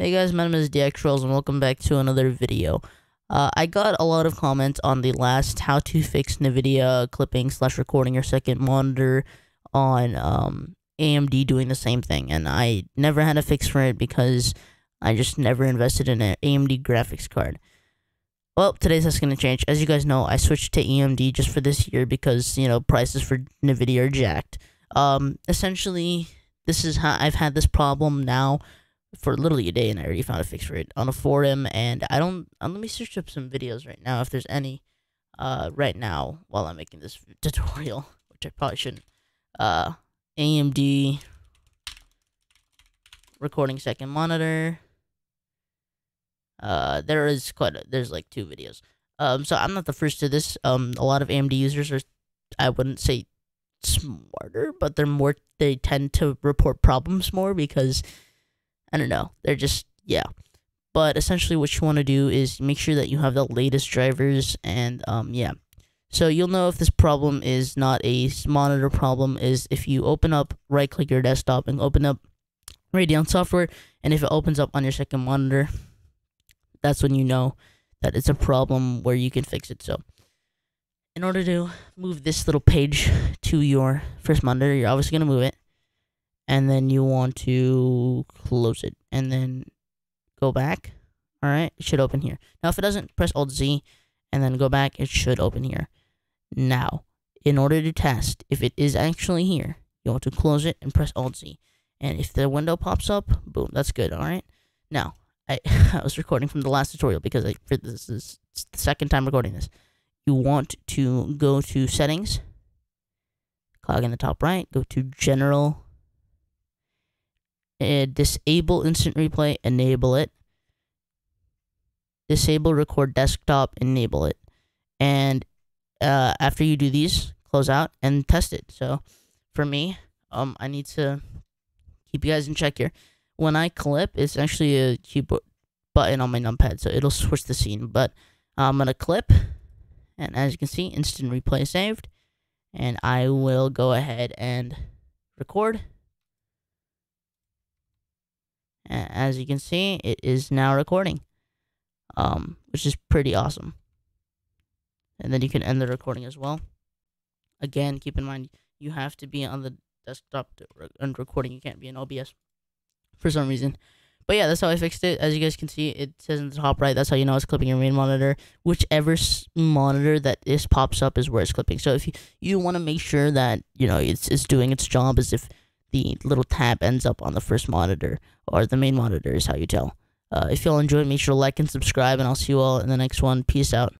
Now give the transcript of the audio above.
Hey guys, my name is Deactrals and welcome back to another video. Uh, I got a lot of comments on the last how to fix NVIDIA clipping slash recording your second monitor on um, AMD doing the same thing. And I never had a fix for it because I just never invested in an AMD graphics card. Well, today's that's going to change. As you guys know, I switched to AMD just for this year because, you know, prices for NVIDIA are jacked. Um, essentially, this is how I've had this problem now for literally a day, and I already found a fix for it on a forum. And I don't. Um, let me search up some videos right now if there's any. Uh, right now while I'm making this tutorial, which I probably shouldn't. Uh, AMD recording second monitor. Uh, there is quite a, there's like two videos. Um, so I'm not the first to this. Um, a lot of AMD users are, I wouldn't say smarter, but they're more they tend to report problems more because I don't know, they're just yeah. But essentially what you want to do is make sure that you have the latest drivers and um yeah. So you'll know if this problem is not a monitor problem is if you open up right click your desktop and open up Radeon software and if it opens up on your second monitor that's when you know that it's a problem where you can fix it. So in order to move this little page to your first monitor, you're obviously going to move it. And then you want to close it. And then go back. Alright, it should open here. Now, if it doesn't, press Alt-Z. And then go back, it should open here. Now, in order to test if it is actually here, you want to close it and press Alt-Z. And if the window pops up, boom, that's good, alright? Now, I, I was recording from the last tutorial because I, this is the second time recording this you want to go to settings, cog in the top right, go to general, disable instant replay, enable it, disable record desktop, enable it, and uh, after you do these, close out and test it. So for me, um, I need to keep you guys in check here. When I clip, it's actually a keyboard button on my numpad, so it'll switch the scene. But I'm gonna clip and as you can see, instant replay saved. And I will go ahead and record. As you can see, it is now recording. Um, which is pretty awesome. And then you can end the recording as well. Again, keep in mind, you have to be on the desktop to re and recording. You can't be in OBS for some reason. But yeah, that's how I fixed it. As you guys can see, it says in the top right, that's how you know it's clipping your main monitor. Whichever monitor that this pops up is where it's clipping. So if you, you want to make sure that, you know, it's, it's doing its job as if the little tab ends up on the first monitor or the main monitor is how you tell. Uh, if y'all enjoyed, make sure to like and subscribe, and I'll see you all in the next one. Peace out.